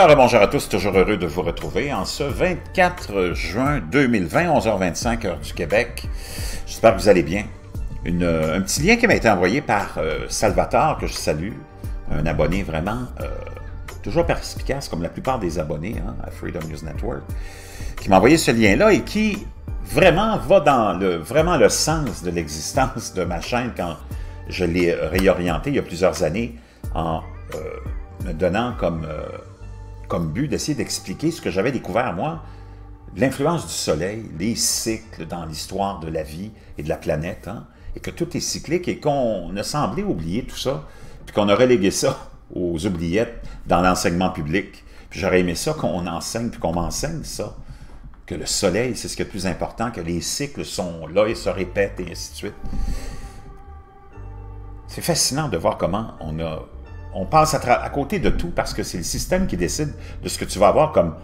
Alors, bonjour à tous, toujours heureux de vous retrouver en ce 24 juin 2020, 11h25, heure du Québec. J'espère que vous allez bien. un petit lien qui m'a été envoyé par euh, Salvatore, que je salue, un abonné vraiment euh, toujours perspicace, comme la plupart des abonnés hein, à Freedom News Network, qui m'a envoyé ce lien-là et qui vraiment va dans le, vraiment le sens de l'existence de ma chaîne quand je l'ai réorienté il y a plusieurs années en euh, me donnant comme comme but d'essayer d'expliquer ce que j'avais découvert, moi, l'influence du Soleil, les cycles dans l'histoire de la vie et de la planète, hein, et que tout est cyclique et qu'on a semblé oublier tout ça, puis qu'on a relégué ça aux oubliettes dans l'enseignement public. Puis j'aurais aimé ça qu'on enseigne, puis qu'on m'enseigne ça, que le Soleil, c'est ce qui est le plus important, que les cycles sont là et se répètent, et ainsi de suite. C'est fascinant de voir comment on a on passe à, côté de tout parce que c'est le système qui décide de ce que tu vas avoir comme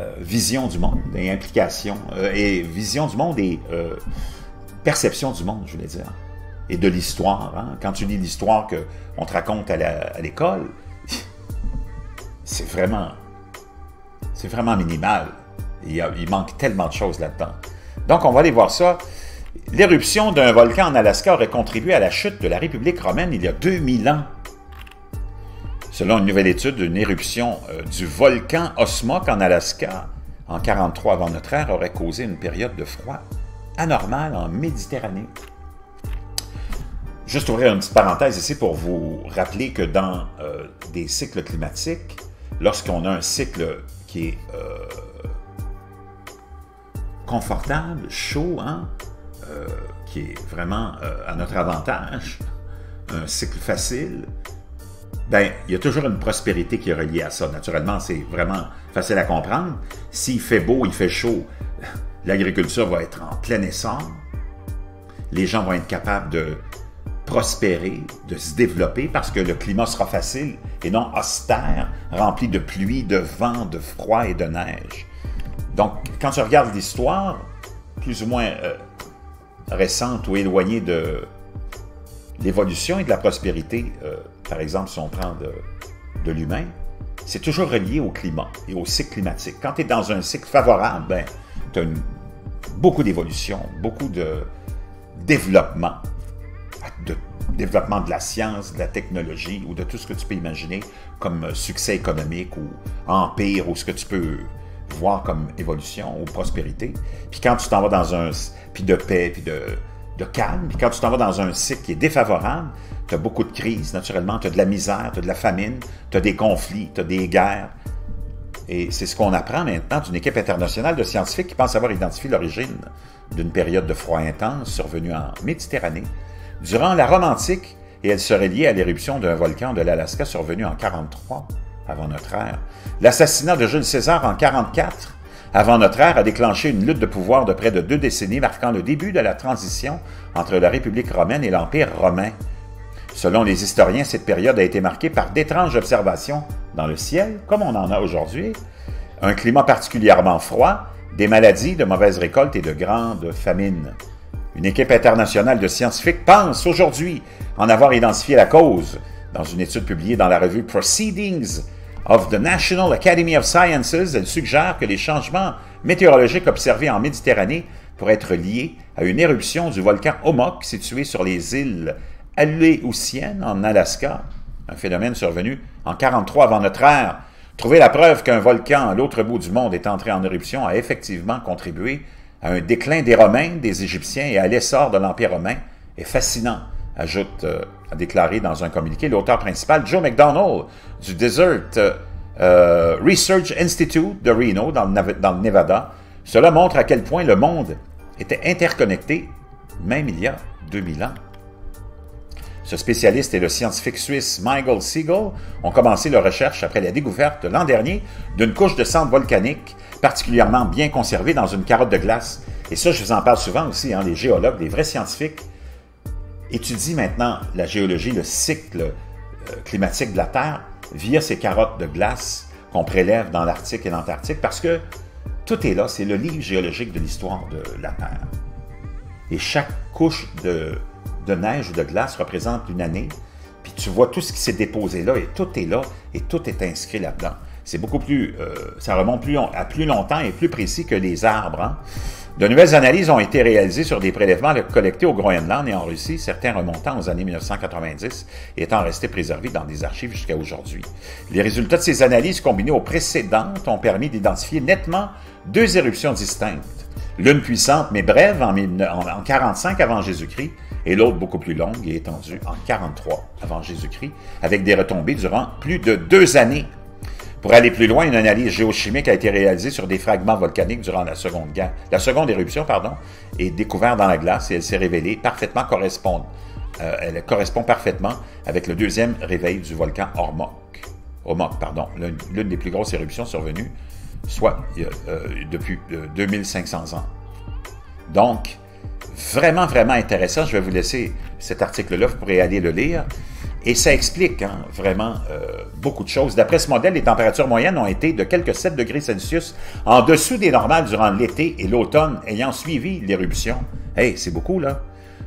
euh, vision du monde et implication, euh, et vision du monde et euh, perception du monde, je voulais dire, et de l'histoire. Hein. Quand tu lis l'histoire qu'on te raconte à l'école, c'est vraiment, minimal. Il, il manque tellement de choses là-dedans. Donc, on va aller voir ça. L'éruption d'un volcan en Alaska aurait contribué à la chute de la République romaine il y a 2000 ans. Selon une nouvelle étude, une éruption euh, du volcan Osmok en Alaska en 43 avant notre ère aurait causé une période de froid anormale en Méditerranée. Juste ouvrir une petite parenthèse ici pour vous rappeler que dans euh, des cycles climatiques, lorsqu'on a un cycle qui est euh, confortable, chaud, hein, qui est vraiment à notre avantage, un cycle facile, ben, il y a toujours une prospérité qui est reliée à ça. Naturellement, c'est vraiment facile à comprendre. S'il fait beau, il fait chaud, l'agriculture va être en plein essor. Les gens vont être capables de prospérer, de se développer parce que le climat sera facile et non austère, rempli de pluie, de vent, de froid et de neige. Donc, quand tu regardes l'histoire, plus ou moins euh, récente ou éloignée de l'évolution et de la prospérité euh, par exemple, si on prend de, l'humain, c'est toujours relié au climat et au cycle climatique. Quand tu es dans un cycle favorable, ben, tu as beaucoup d'évolution, beaucoup de développement, de développement de la science, de la technologie ou de tout ce que tu peux imaginer comme succès économique ou empire ou ce que tu peux voir comme évolution ou prospérité. Puis quand tu t'en vas dans un... puis de paix, puis de, de calme, puis quand tu t'en vas dans un cycle qui est défavorable, tu as beaucoup de crises, naturellement, tu as de la misère, tu as de la famine, tu as des conflits, tu as des guerres. Et c'est ce qu'on apprend maintenant d'une équipe internationale de scientifiques qui pense avoir identifié l'origine d'une période de froid intense survenue en Méditerranée durant la Rome antique et elle serait liée à l'éruption d'un volcan de l'Alaska survenu en 43 avant notre ère. L'assassinat de Jules César en 44 avant notre ère a déclenché une lutte de pouvoir de près de deux décennies marquant le début de la transition entre la République romaine et l'Empire romain. Selon les historiens, cette période a été marquée par d'étranges observations dans le ciel, comme on en a aujourd'hui, un climat particulièrement froid, des maladies, de mauvaises récoltes et de grandes famines. Une équipe internationale de scientifiques pense aujourd'hui en avoir identifié la cause. Dans une étude publiée dans la revue Proceedings of the National Academy of Sciences, elle suggère que les changements météorologiques observés en Méditerranée pourraient être liés à une éruption du volcan Omok situé sur les îles Aléoutienne en Alaska, un phénomène survenu en 43 avant notre ère. Trouver la preuve qu'un volcan à l'autre bout du monde est entré en éruption a effectivement contribué à un déclin des Romains, des Égyptiens et à l'essor de l'Empire romain est fascinant, ajoute, euh, a déclaré dans un communiqué l'auteur principal Joe McDonald du Desert euh, Research Institute de Reno dans le Nevada. Cela montre à quel point le monde était interconnecté, même il y a 2000 ans. Ce spécialiste et le scientifique suisse Michael Siegel ont commencé leur recherche après la découverte l'an dernier d'une couche de cendres volcanique particulièrement bien conservée dans une carotte de glace. Et ça, je vous en parle souvent aussi, hein, les géologues, les vrais scientifiques étudient maintenant la géologie, le cycle euh, climatique de la Terre via ces carottes de glace qu'on prélève dans l'Arctique et l'Antarctique parce que tout est là, c'est le livre géologique de l'histoire de la Terre. Et chaque couche de neige ou de glace représente une année, puis tu vois tout ce qui s'est déposé là, et tout est là, et tout est inscrit là-dedans. c'est beaucoup plus, euh, ça remonte plus à plus longtemps et plus précis que les arbres. Hein. De nouvelles analyses ont été réalisées sur des prélèvements collectés au Groenland et en Russie, certains remontant aux années 1990 et étant restés préservés dans des archives jusqu'à aujourd'hui. Les résultats de ces analyses combinés aux précédentes ont permis d'identifier nettement deux éruptions distinctes. L'une puissante mais brève en, 45 avant Jésus-Christ et l'autre beaucoup plus longue et étendue en 43 avant Jésus-Christ, avec des retombées durant plus de deux années pour aller plus loin, une analyse géochimique a été réalisée sur des fragments volcaniques durant la seconde guerre, la seconde éruption, pardon, et découverte dans la glace et elle s'est révélée parfaitement correspondre. Euh, elle correspond parfaitement avec le deuxième réveil du volcan Ormok. Ormok, pardon, l'une des plus grosses éruptions survenues, soit euh, depuis 2500 euh, ans. Donc, vraiment, vraiment intéressant. Je vais vous laisser cet article-là, vous pourrez aller le lire. Et ça explique hein, vraiment euh, beaucoup de choses. D'après ce modèle, les températures moyennes ont été de quelques 7 degrés Celsius en dessous des normales durant l'été et l'automne ayant suivi l'éruption. Hey, c'est beaucoup, là.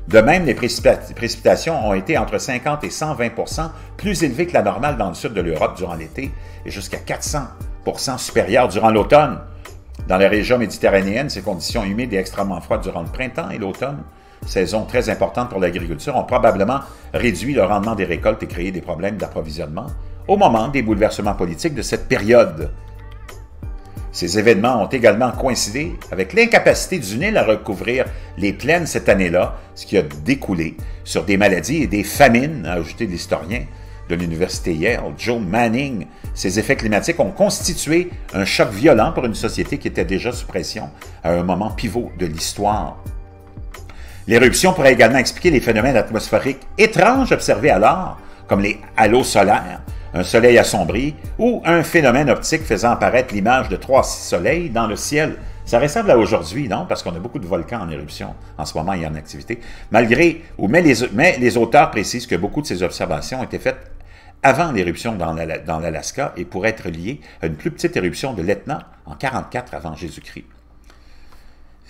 De même, les précipitations ont été entre 50 et 120% plus élevées que la normale dans le sud de l'Europe durant l'été et jusqu'à 400% supérieures durant l'automne. Dans les régions méditerranéennes, ces conditions humides et extrêmement froides durant le printemps et l'automne saison très importante pour l'agriculture, ont probablement réduit le rendement des récoltes et créé des problèmes d'approvisionnement au moment des bouleversements politiques de cette période. Ces événements ont également coïncidé avec l'incapacité du Nil à recouvrir les plaines cette année-là, ce qui a découlé sur des maladies et des famines, a ajouté l'historien de l'Université Yale, Joe Manning. Ces effets climatiques ont constitué un choc violent pour une société qui était déjà sous pression à un moment pivot de l'histoire. L'éruption pourrait également expliquer les phénomènes atmosphériques étranges observés alors, comme les halos solaires, un soleil assombri ou un phénomène optique faisant apparaître l'image de trois soleils dans le ciel. Ça ressemble à aujourd'hui, non? Parce qu'on a beaucoup de volcans en éruption en ce moment et en activité. Malgré, ou mais les, mais les auteurs précisent que beaucoup de ces observations ont été faites avant l'éruption dans l'Alaska et pourraient être liées à une plus petite éruption de l'Etna en 44 avant Jésus-Christ.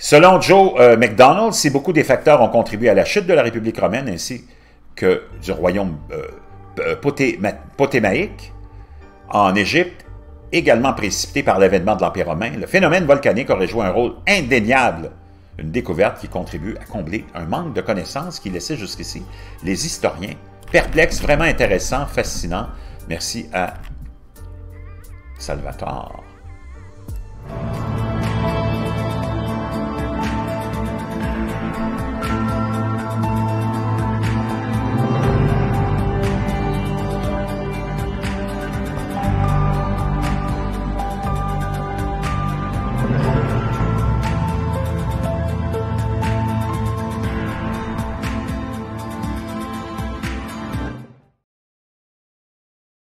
Selon Joe euh, McDonald, si beaucoup des facteurs ont contribué à la chute de la République romaine ainsi que du royaume euh, euh, potémaïque en Égypte, également précipité par l'avènement de l'Empire romain, le phénomène volcanique aurait joué un rôle indéniable, une découverte qui contribue à combler un manque de connaissances qui laissait jusqu'ici les historiens perplexes, vraiment intéressant, fascinant. Merci à Salvatore.